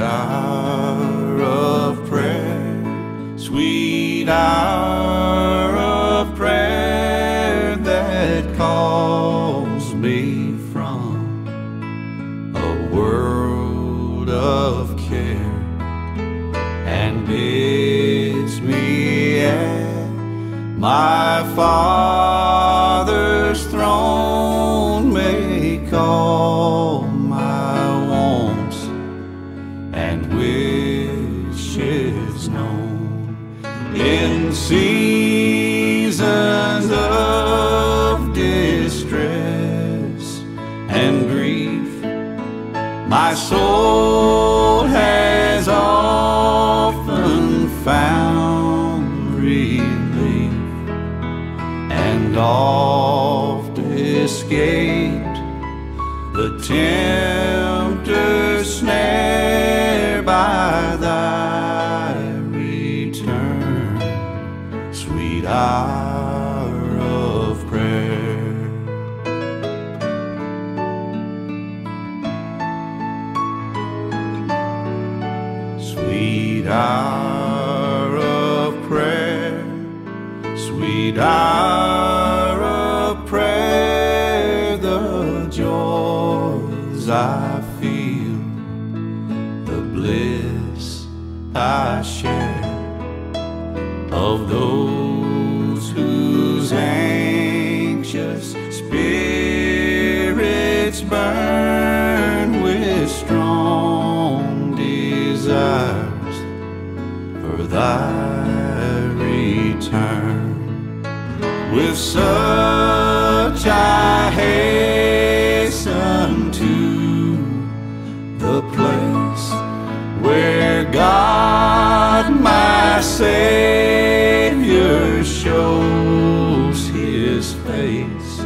hour of prayer, sweet hour of prayer that calls me from a world of care and bids me at my Father's throne. Make all in seasons of distress and grief. My soul has often found relief and oft escaped the tempter's Sweet hour of prayer, sweet hour of prayer, the joys I feel, the bliss I share. Of those whose anxious spirits burn desires for thy return. With such I hasten to the place where God my Savior shows his face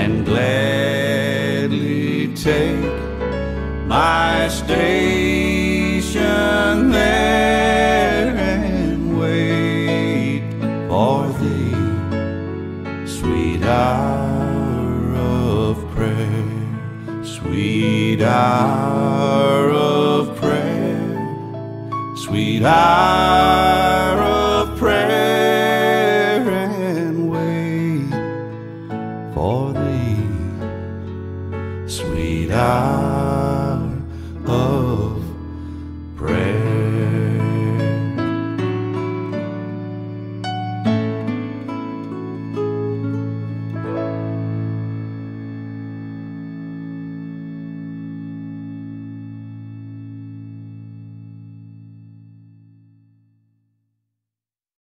and gladly take my stay. hour of prayer, sweet hour of prayer, sweet hour of prayer, and wait for thee, sweet hour.